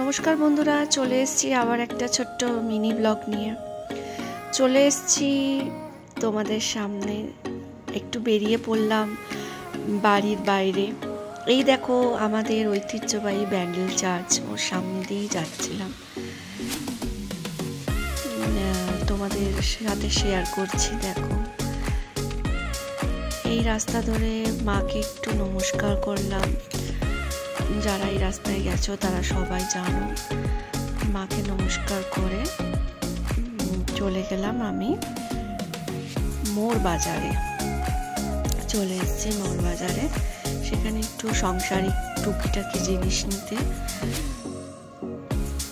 নমস্কার বন্ধুরা, চলে এসেছি আবার একটা ছোট্ট মিনি ব্লগ নিয়ে। চলে এসেছি তোমাদের সামনে, একটু বেরিয়ে পড়লাম বাড়ির বাইরে। এই দেখো, আমাদের ঐতিহ্যবাহী ব্যান্ডেল চার্চ, ওর সামনে দিয়েই যাচ্ছিলাম। তোমাদের সাথে শেয়ার করছি, দেখো। এই রাস্তা ধরে মাকে একটু নমস্কার করলাম। যারা এই রাস্তায় গেছো, তারা সবাই জানো। মাকে নমস্কার করে চলে গেলাম আমি মোর বাজারে। চলে এসেছি মোর বাজারে। সেখানে একটু সংসারিক টুকিটাকি জিনিস নিতে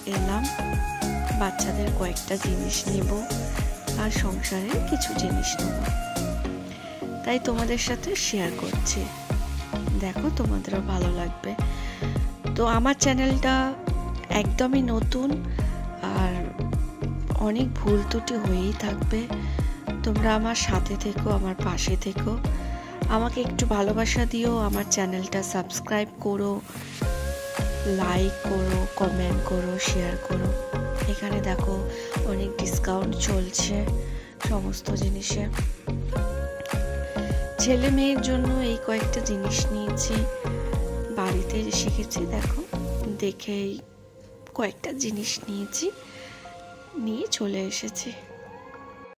এলাম। বাচ্চাদের কয়েকটা জিনিস নেব আর সংসারের কিছু জিনিস নেব। তাই তোমাদের সাথে শেয়ার করছি। দেখো তোমাদেরও ভালো লাগবে। তো আমার চ্যানেলটা একদমই নতুন আর অনেক ভুল ত্রুটি হয়েই থাকবে। তোমরা আমার সাথে থেকো, আমার পাশে থেকো। আমাকে একটু ভালোবাসা দিও, আমার চ্যানেলটা সাবস্ক্রাইব করো, লাইক করো, কমেন্ট করো, শেয়ার করো। এখানে দেখো অনেক ডিসকাউন্ট চলছে সমস্ত জিনিসে। ছেলে মেয়ের জন্য এই কয়েকটা জিনিস নিয়েছি। বাড়িতে শিখেছি দেখো। দেখেই কয়েকটা জিনিস নিয়েছি, নিয়ে চলে এসেছি।